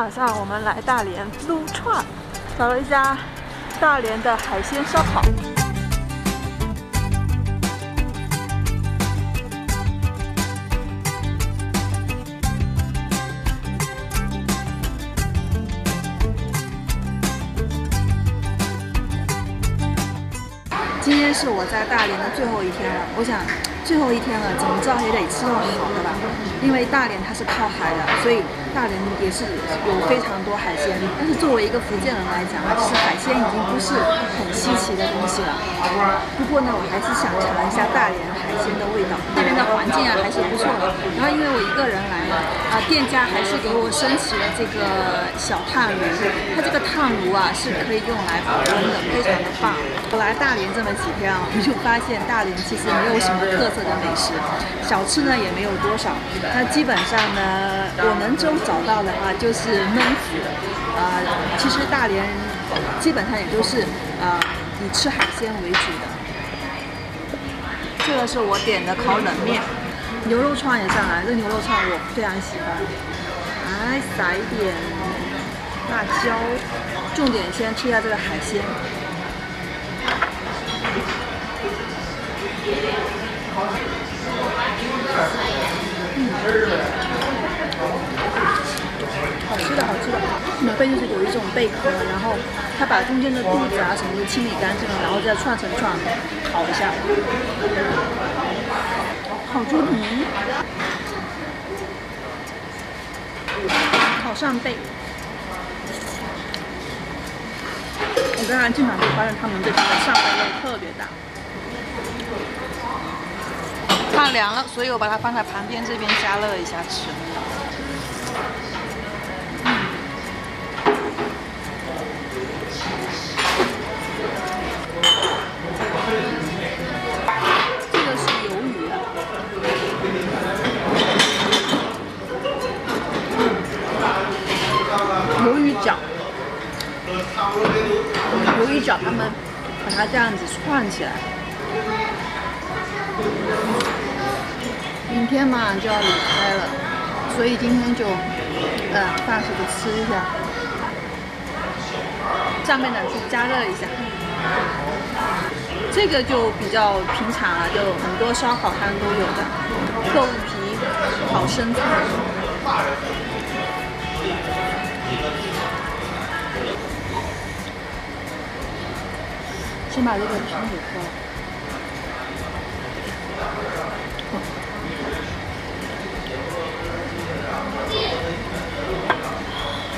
晚上我们来大连撸串，找了一家大连的海鲜烧烤。今天是我在大连的最后一天了，我想最后一天了，怎么着也得吃顿好的吧。因为大连它是靠海的，所以大连也是有非常多海鲜。但是作为一个福建人来讲，吃海鲜已经不是很稀奇的东西了。不过呢，我还是想尝一下大连海鲜的味那。边的环境啊还是不错的。然后因为我一个人来嘛，啊，店家还是给我升起了这个小炭炉。它这个炭炉啊是可以用来保温的，非常的棒。我来大连这么几天啊，我就发现大连其实没有什么特色的美食，小吃呢也没有多少。那基本上呢，我能中找到的话就是焖子，啊，其实大连基本上也都是啊以吃海鲜为主的。这个是我点的烤冷面，牛肉串也上来，这牛肉串我非常喜欢。来撒一点辣椒，重点先吃一下这个海鲜。好吃的好吃的，免费就是有一种贝壳，然后它把中间的肚子啊什么都清理干净了，然后再串成串烤一下。烤猪蹄，烤扇贝。我刚才进场就发现他们这边的扇贝肉特别大。怕凉了，所以我把它放在旁边这边加热一下吃。鱿鱼饺他们把它这样子串起来。明天嘛就要离开了，所以今天就呃暂时的吃一下，上面呢去加热一下。这个就比较平常了，就很多烧烤摊都有的，豆腐皮烤生菜。先把这个汤给喝了。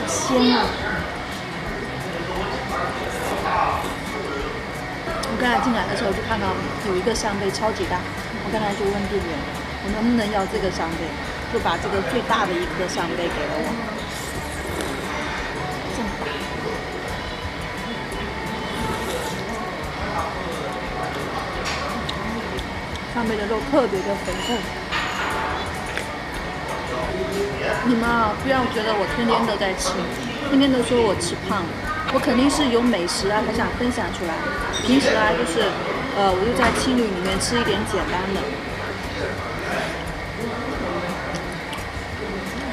鲜啊！我刚才进来的时候就看到有一个扇贝超级大，我刚才就问店员，我能不能要这个扇贝，就把这个最大的一颗扇贝给了我。上面的肉特别的肥厚。你们啊，不要觉得我天天都在吃，天天都说我吃胖，我肯定是有美食啊，才想分享出来。平时啊，就是呃，我就在青旅里面吃一点简单的。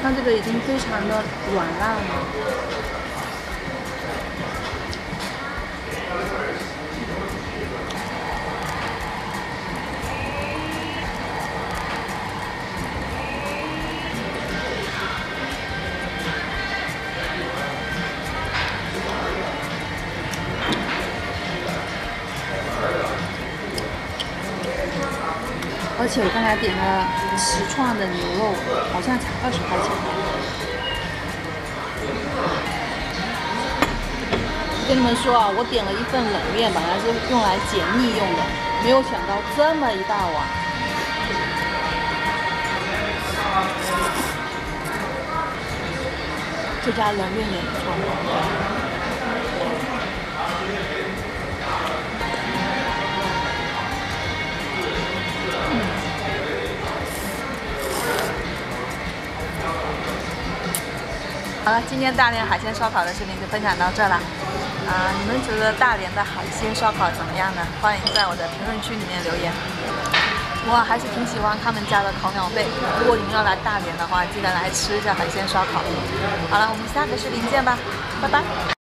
它这个已经非常的软烂了。而且我刚才点了十串的牛肉，好像才二十块钱。跟你们说啊，我点了一份冷面，本来是用来解腻用的，没有想到这么一大碗。这家冷面也不错。今天大连海鲜烧烤的视频就分享到这了。啊，你们觉得大连的海鲜烧烤怎么样呢？欢迎在我的评论区里面留言。我还是挺喜欢他们家的烤鸟贝。如果你们要来大连的话，记得来吃一下海鲜烧烤。好了，我们下个视频见吧，拜拜。